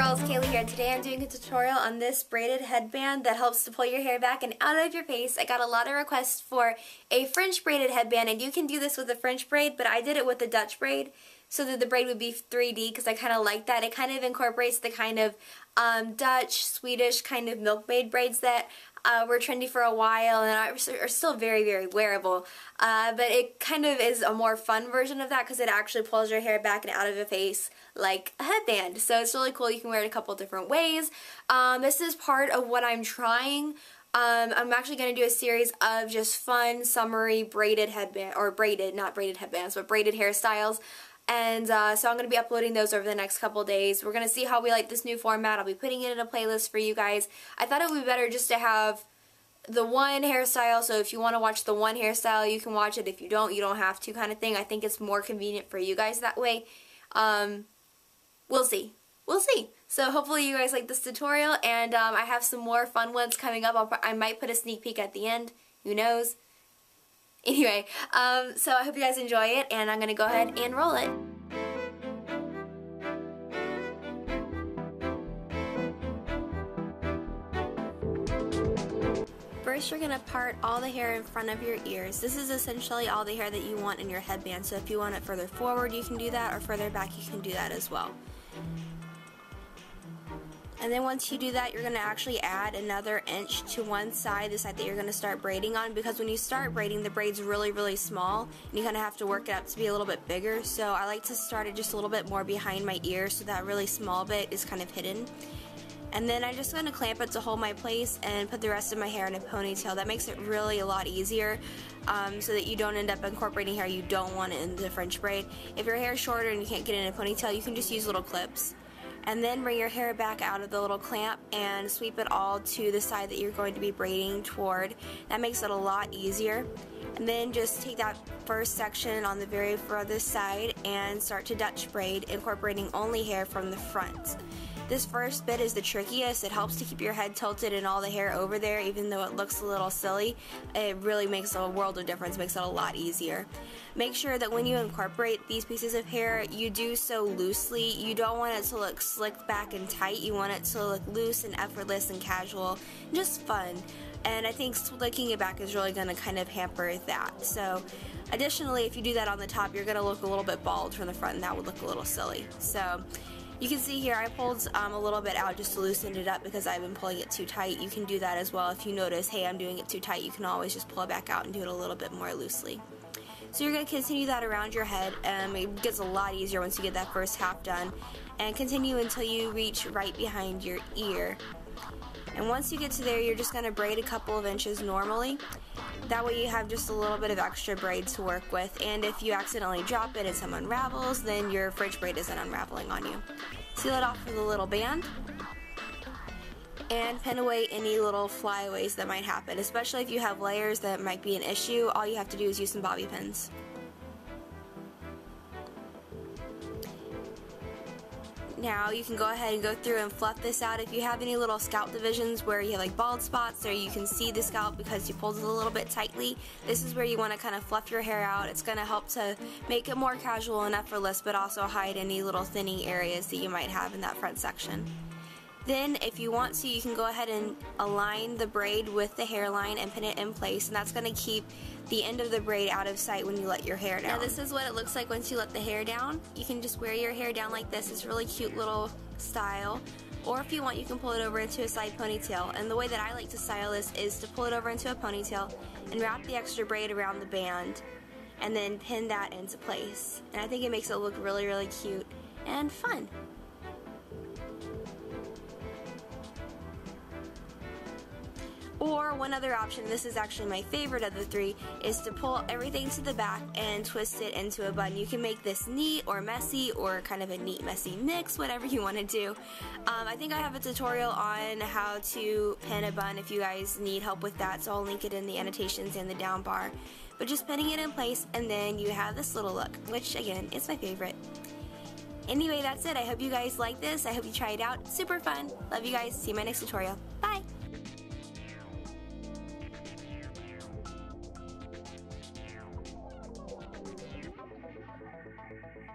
girls, Kayley here. Today I'm doing a tutorial on this braided headband that helps to pull your hair back and out of your face. I got a lot of requests for a French braided headband and you can do this with a French braid, but I did it with a Dutch braid so that the braid would be 3D because I kind of like that. It kind of incorporates the kind of um, Dutch, Swedish kind of milkmaid braids that uh, were trendy for a while and are, still very, very wearable. Uh, but it kind of is a more fun version of that because it actually pulls your hair back and out of your face like a headband. So it's really cool. You can wear it a couple different ways. Um, this is part of what I'm trying um, I'm actually going to do a series of just fun, summery braided headband, or braided, not braided headbands, but braided hairstyles. And uh, so I'm going to be uploading those over the next couple days. We're going to see how we like this new format. I'll be putting it in a playlist for you guys. I thought it would be better just to have the one hairstyle. So if you want to watch the one hairstyle, you can watch it. If you don't, you don't have to kind of thing. I think it's more convenient for you guys that way. Um, we'll see. We'll see. So hopefully you guys like this tutorial. And um, I have some more fun ones coming up. I'll, I might put a sneak peek at the end. Who knows? Anyway, um, so I hope you guys enjoy it, and I'm going to go ahead and roll it. First, you're going to part all the hair in front of your ears. This is essentially all the hair that you want in your headband, so if you want it further forward, you can do that, or further back, you can do that as well. And then once you do that, you're going to actually add another inch to one side, the side that you're going to start braiding on, because when you start braiding, the braid's really, really small, and you kind of have to work it up to be a little bit bigger. So I like to start it just a little bit more behind my ear, so that really small bit is kind of hidden. And then I'm just going to clamp it to hold my place and put the rest of my hair in a ponytail. That makes it really a lot easier um, so that you don't end up incorporating hair you don't want in the French braid. If your hair is shorter and you can't get in a ponytail, you can just use little clips and then bring your hair back out of the little clamp and sweep it all to the side that you're going to be braiding toward. That makes it a lot easier. And then just take that first section on the very furthest side and start to Dutch braid, incorporating only hair from the front. This first bit is the trickiest. It helps to keep your head tilted and all the hair over there, even though it looks a little silly. It really makes a world of difference, makes it a lot easier. Make sure that when you incorporate these pieces of hair, you do so loosely. You don't want it to look slicked back and tight. You want it to look loose and effortless and casual, just fun. And I think slicking it back is really going to kind of hamper that. So additionally, if you do that on the top, you're going to look a little bit bald from the front and that would look a little silly. So you can see here I pulled um, a little bit out just to loosen it up because I've been pulling it too tight. You can do that as well. If you notice, hey, I'm doing it too tight, you can always just pull it back out and do it a little bit more loosely. So you're going to continue that around your head. Um, it gets a lot easier once you get that first half done. And continue until you reach right behind your ear. And once you get to there, you're just going to braid a couple of inches normally. That way you have just a little bit of extra braid to work with. And if you accidentally drop it and some unravels, then your French braid isn't unraveling on you. Seal it off with a little band. And pin away any little flyaways that might happen, especially if you have layers that might be an issue. All you have to do is use some bobby pins. Now you can go ahead and go through and fluff this out. If you have any little scalp divisions where you have like bald spots or you can see the scalp because you pulled it a little bit tightly, this is where you want to kind of fluff your hair out. It's going to help to make it more casual and effortless but also hide any little thinning areas that you might have in that front section. Then if you want to, you can go ahead and align the braid with the hairline and pin it in place and that's going to keep the end of the braid out of sight when you let your hair down. Now this is what it looks like once you let the hair down. You can just wear your hair down like this. It's really cute little style. Or if you want, you can pull it over into a side ponytail. And the way that I like to style this is to pull it over into a ponytail and wrap the extra braid around the band and then pin that into place. And I think it makes it look really, really cute and fun. Or one other option, this is actually my favorite of the three, is to pull everything to the back and twist it into a bun. You can make this neat or messy or kind of a neat messy mix, whatever you want to do. Um, I think I have a tutorial on how to pin a bun if you guys need help with that, so I'll link it in the annotations and the down bar. But just pinning it in place and then you have this little look, which again, is my favorite. Anyway, that's it. I hope you guys like this. I hope you try it out. Super fun. Love you guys. See you in my next tutorial.